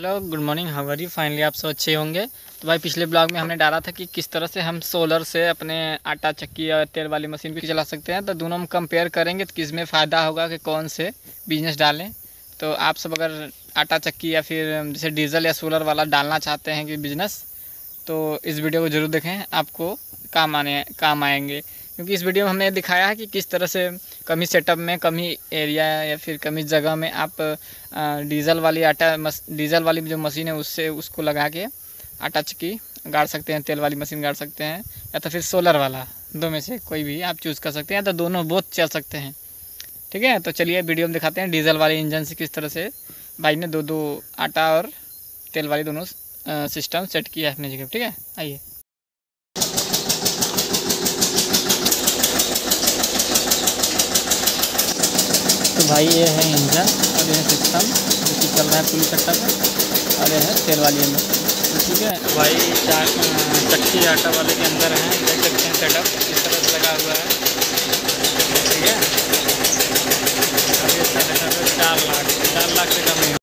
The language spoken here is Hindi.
हेलो गुड मॉर्निंग हमारी फाइनली आप सब अच्छे होंगे। तो भाई, पिछले ब्लॉग में हमने डाला था कि किस तरह से हम सोलर से अपने आटा, चक्की या तेल वाली मशीन भी चला सकते हैं। तो दोनों हम कंपेयर करेंगे तो किसमें फ़ायदा होगा कि कौन से बिज़नेस डालें। तो आप सब अगर आटा, चक्की या फिर जैसे डीजल या सोलर वाला डालना चाहते हैं कि बिज़नेस तो इस वीडियो को ज़रूर देखें। आपको काम आने, काम आएँगे। क्योंकि इस वीडियो में हमने दिखाया है कि किस तरह से कमी सेटअप में, कमी एरिया या फिर कमी जगह में आप डीजल वाली आटा डीजल वाली जो मशीन है उससे उसको लगा के आटा चक्की गाड़ सकते हैं, तेल वाली मशीन गाड़ सकते हैं, या तो फिर सोलर वाला, दो में से कोई भी आप चूज़ कर सकते हैं, या तो दोनों बहुत चल सकते हैं। ठीक है? तो चलिए वीडियो में दिखाते हैं डीजल वाले इंजन से किस तरह से भाई ने दो दो आटा और तेल वाली दोनों सिस्टम सेट किया है अपनी जगह ठीक है? आइए। तो भाई ये है इंजन, और ये सिस्टम जो कि चल रहा है पूरी चक्का पर और ये है तेल वाली तो ठीक है? भाई चार, चक्की आटा वाले के अंदर हैं, देख सकते हैं सेटअप इस तरह से लगा हुआ है। ठीक है? चार लाख चार लाख से